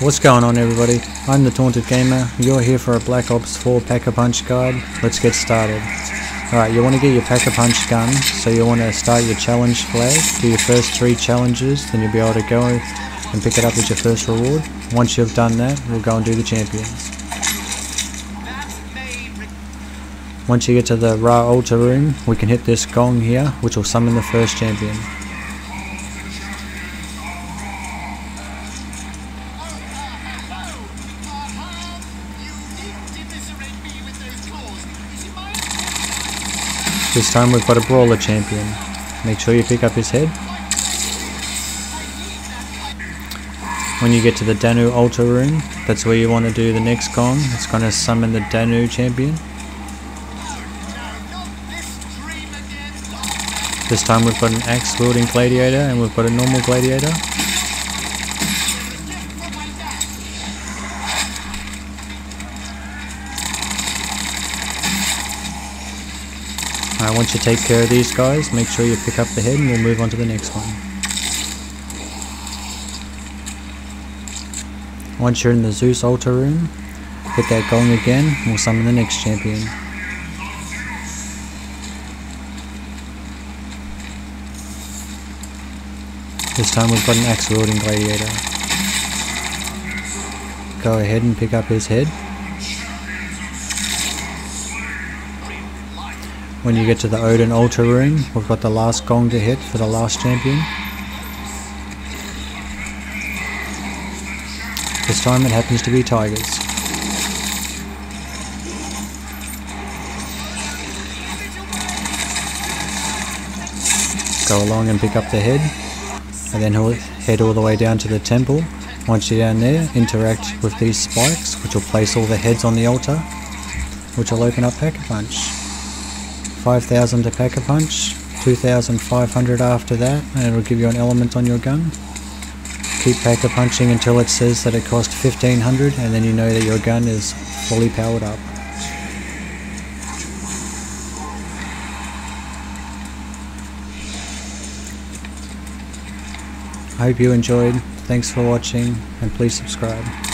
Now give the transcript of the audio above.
What's going on everybody? I'm the Taunted Gamer. You're here for a Black Ops 4 Pack-a-Punch guide. Let's get started. Alright, you want to get your Pack-a-Punch gun, so you want to start your challenge flag, do your first three challenges, then you'll be able to go and pick it up as your first reward. Once you've done that, we'll go and do the champions. Once you get to the Ra Altar room, we can hit this gong here, which will summon the first champion. This time we've got a Brawler champion. Make sure you pick up his head. When you get to the Danu altar room, that's where you want to do the next gong. It's going to summon the Danu champion. This time we've got an axe wielding gladiator and we've got a normal gladiator. Alright, once you take care of these guys, make sure you pick up the head and we'll move on to the next one. Once you're in the Zeus altar room, hit that gong again and we'll summon the next champion. This time we've got an axe wielding gladiator. Go ahead and pick up his head. When you get to the Odin altar room, we've got the last gong to hit for the last champion. This time it happens to be tigers. Go along and pick up the head, and then head all the way down to the temple. Once you're down there, interact with these spikes, which will place all the heads on the altar, which will open up Pack-a-Punch. 5000 to Pack-a-Punch, 2500 after that, and it'll give you an element on your gun. Keep Pack-a-Punching until it says that it cost 1500 and then you know that your gun is fully powered up. I hope you enjoyed, thanks for watching and please subscribe.